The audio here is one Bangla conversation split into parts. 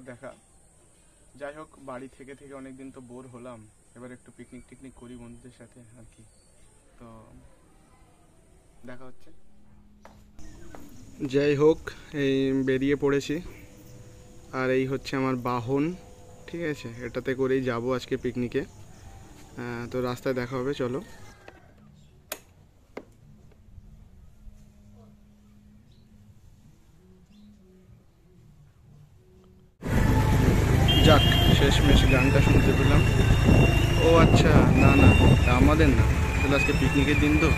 পর দেখা। যাই হোক, বাড়ি থেকে থেকে অনেকদিন তো বোর হলাম। এবার একটু পিকনিক টিকনিক করি বন্ধুদের সাথে আর কি। তো দেখা হচ্ছে। যাই হোক, এই বেরিয়ে পড়েছি। আর এই হচ্ছে আমার বাহন, ঠিক আছে? এটাতে করেই যাব আজকে পিকনিকে তো রাস্তায় দেখা হবে, চলো। শেষমেশ গানটা শুনতে পেলাম। ও আচ্ছা না না আমাদের না। তাহলে আজকে পিকনিকের দিন তো,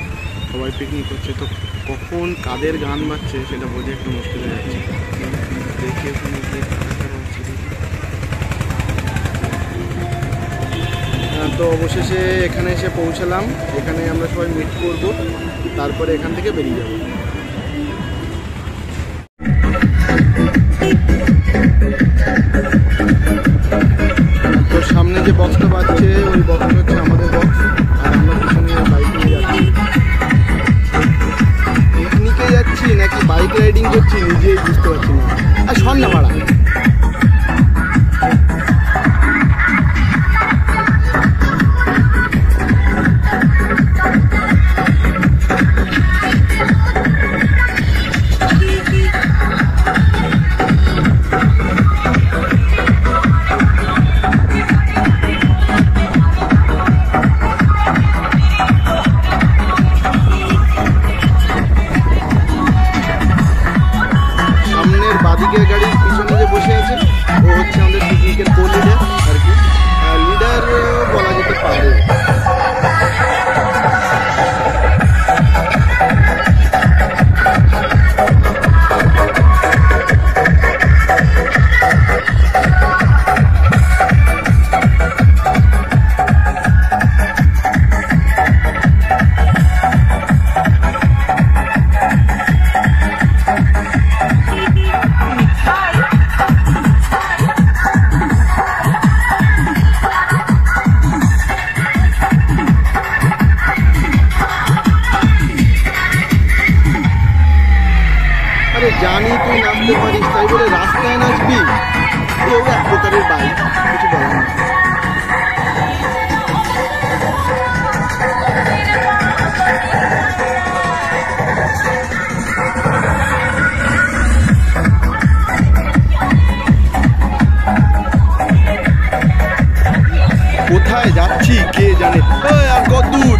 সবাই পিকনিক করছে। তো কখন কাদের গান বাজছে সেটা বোঝা একটু মুশকিল হয়ে যাচ্ছে। দেখে ওখানে তো অবশেষে এখানে এসে পৌঁছালাম। এখানে আমরা সবাই মিট করব। তারপরে এখান থেকে বেরিয়ে যাব। যে বক্সটা পাচ্ছে ওই বক্সটা হচ্ছে আমাদের বক্স আর আমরা পিছনে বাইক নিয়ে যাচ্ছি। পিকনিকে যাচ্ছি নাকি বাইক রাইডিং করছি নিজেই বুঝতে পারছি না। আর সন্ধ্যা না কোথায় যাচ্ছি কে জানে? আর কত দূর?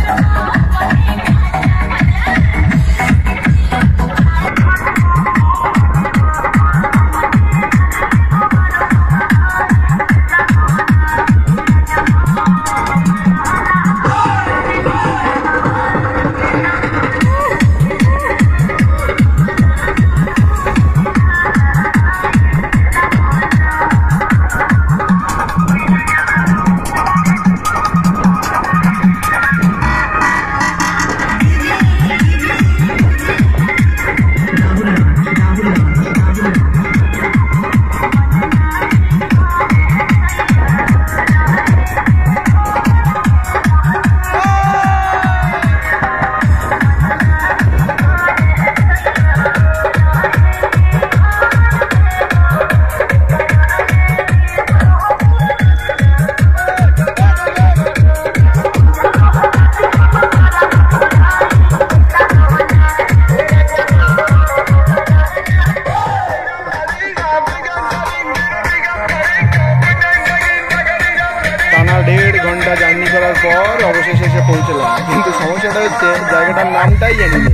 হচ্ছে জায়গাটার নামটাই জানি না।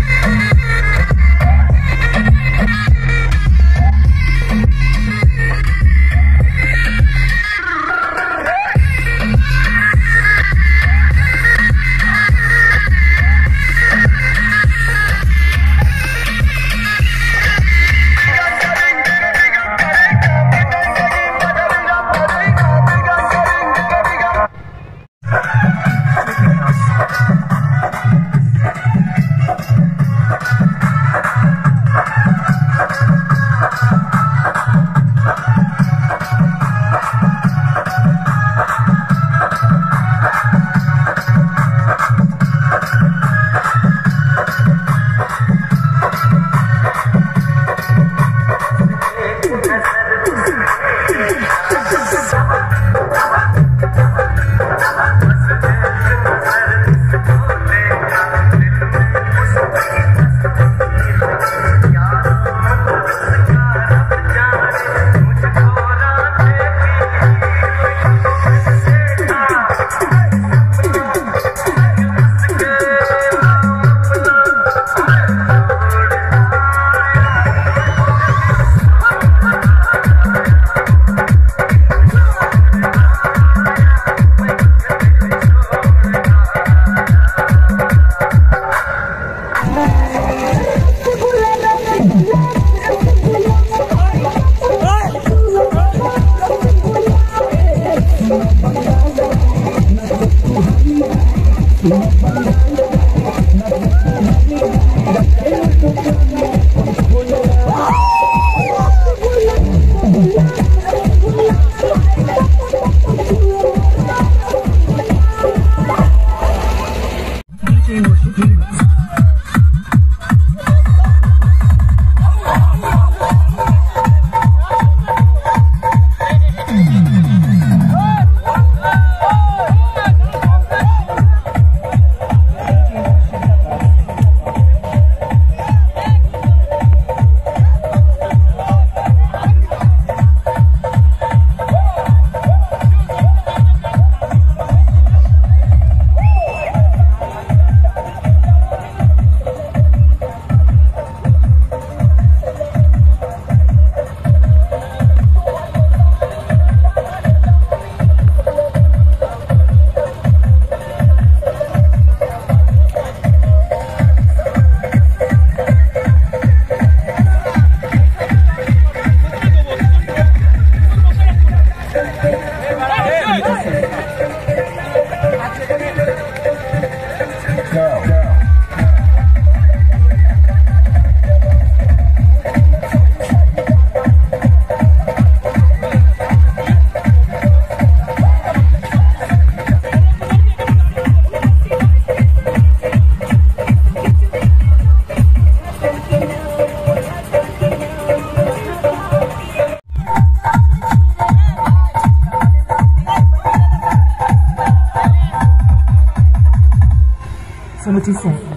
what you say.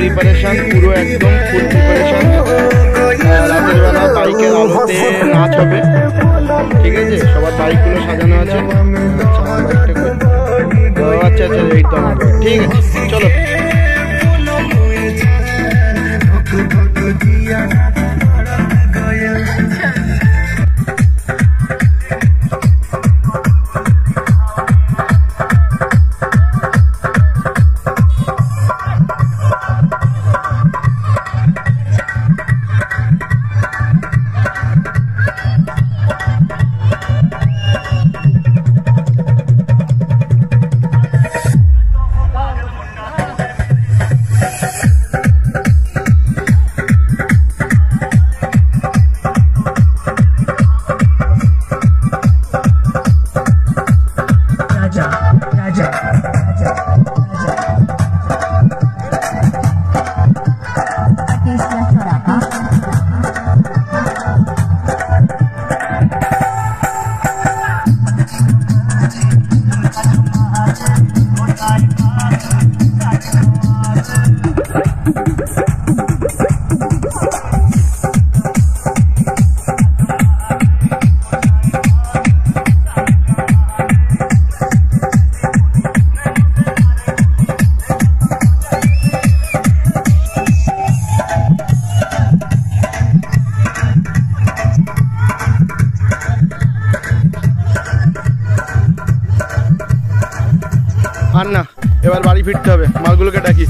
প্রিপারেশন পুরো একদম ফুল প্রিপারেশন রাতের বেলা বাইকের আলোতে নাচ হবে। ঠিক আছে? সবার বাইকগুলো সাজানো আছে। আচ্ছা, আচ্ছা আচ্ছা ঠিক আছে চলো। আর না। এবার বাড়ি ফিরতে হবে। মালগুলোকে ডাকি।